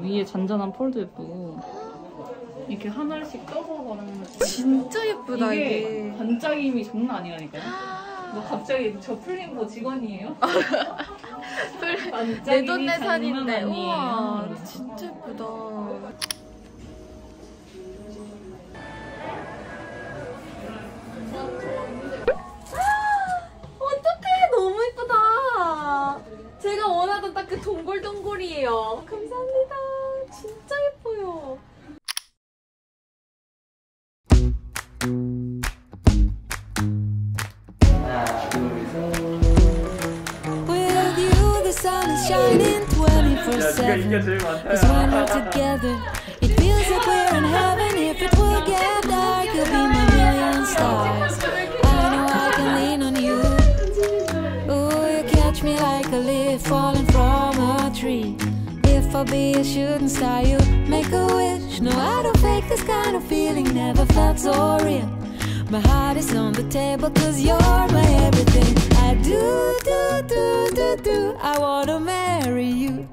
위에 잔잔한 펄도 예쁘고 이렇게 하나씩 떠서 바르는 거 진짜 예쁘다 이게 이게. 반짝임이 장난 아니라니까요. 뭐 갑자기 저 플링보 직원이에요? 반짝임이 내돈내 산인데 장난 우와. 진짜 예쁘다. 어떡해 너무 예쁘다. 제가 원하던 딱 그 동글동글이에요. 24 7. Cause when we're together, it feels like we're in heaven. If it will get dark, you'll be my million stars. I know I can lean on you. Oh, you catch me like a leaf falling from a tree. If I be a shooting star, you make a wish. No, I don't fake this kind of feeling, never felt so real. My heart is on the table cause you're my everything. I do, do, do, do, do. I wanna marry you.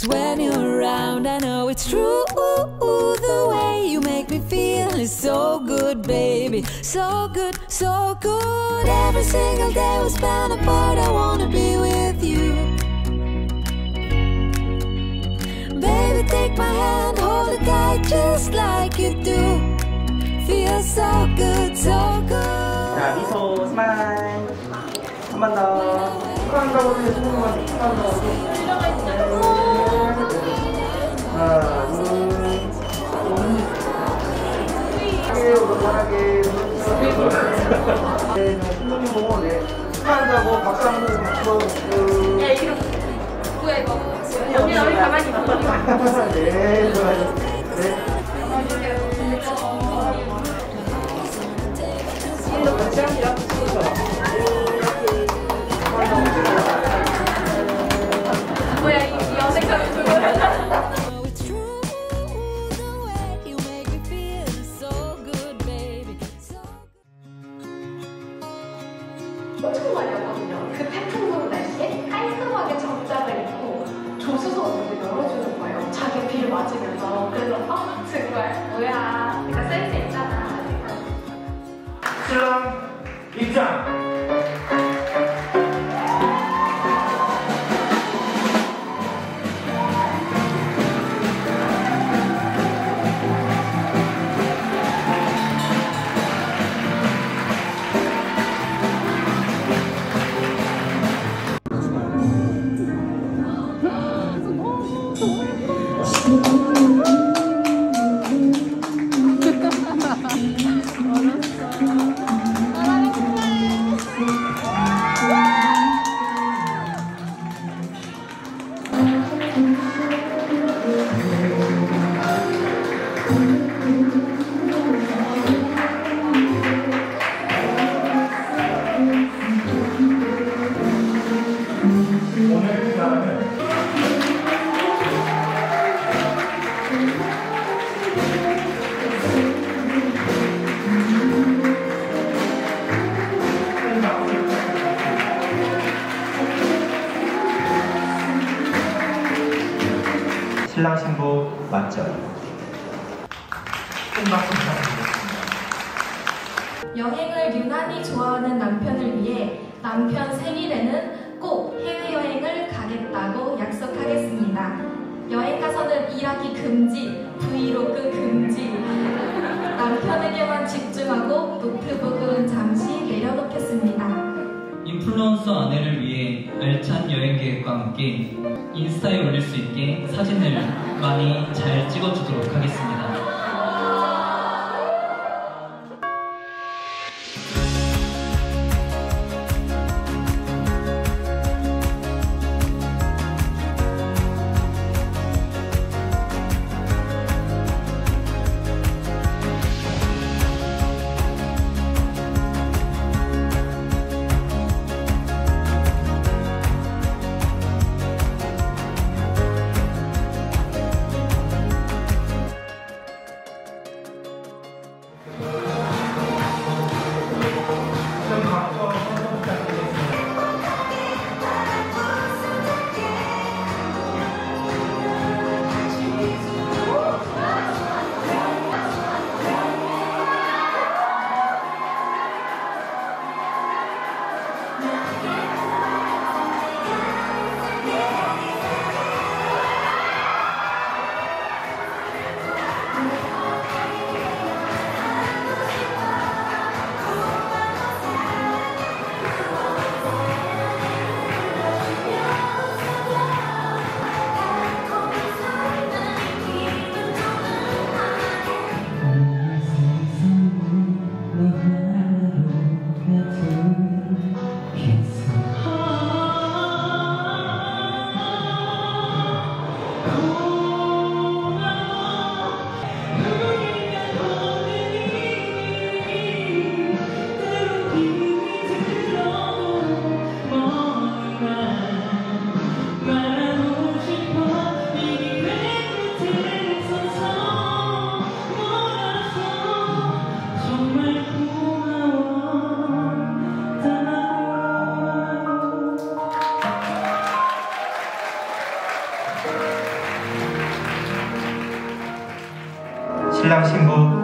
Cause when you're around, I know it's true. The way you make me feel is so good, baby. So good, so good. Every single day we spend apart, I wanna be with you. Baby, take my hand, hold it tight just like you do. Feels so good, so good. 자, 미 한번더 보세요. 한번 더. 하나, 둘, 셋. 오른편하게. 네, 신부님 보고, 네. 축하한다고 박수 한번 치고. 야, 이거. 뭐야, 이거. 언니, 언니 가만히 있어. 네, 좋아요. 네. know 입장. 신랑 신부 맞죠? 여행을 유난히 좋아하는 남편을 위해 남편 생일에는 꼭 해외여행을 가겠다고 약속하겠습니다. 여행 가서는 일하기 금지, 브이로그 금지. 남편에게만 집중하고 노트북은 잠시 내려놓겠습니다. 인플루언서 아내를 위해 알찬 여행 계획과 함께 인스타에 올릴 수 있게 사진을 많이 잘 찍어주도록 하겠습니다. 신랑 신부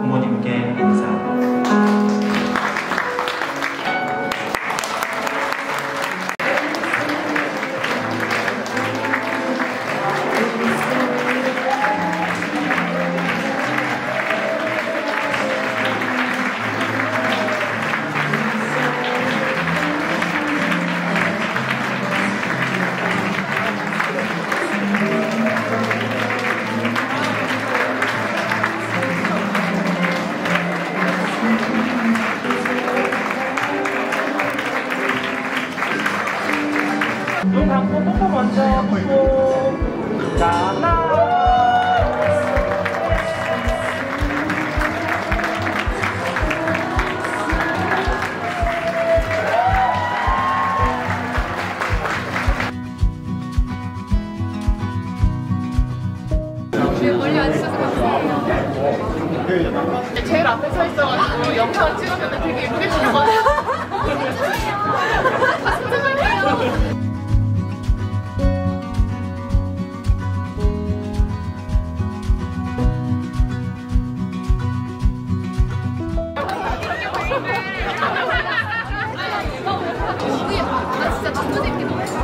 제일 앞에 서 있어가지고 영상을 찍으면 되게 예쁘게 찍는 거야.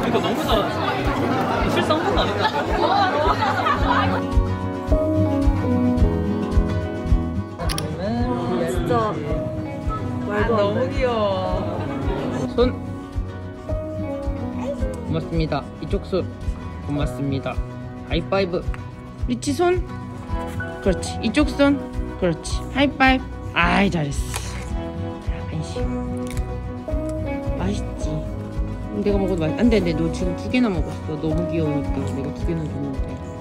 이거 너무 잘 고맙습니다. 이쪽 손 고맙습니다. 하이파이브. 리치 손? 그렇지. 이쪽 손? 그렇지. 하이파이브. 아이 잘했어. 자, 간식. 맛있지. 내가 먹어도 맛 안돼 안돼. 너 지금 두 개나 먹었어. 너무 귀여우니까. 내가 두 개나 줬는데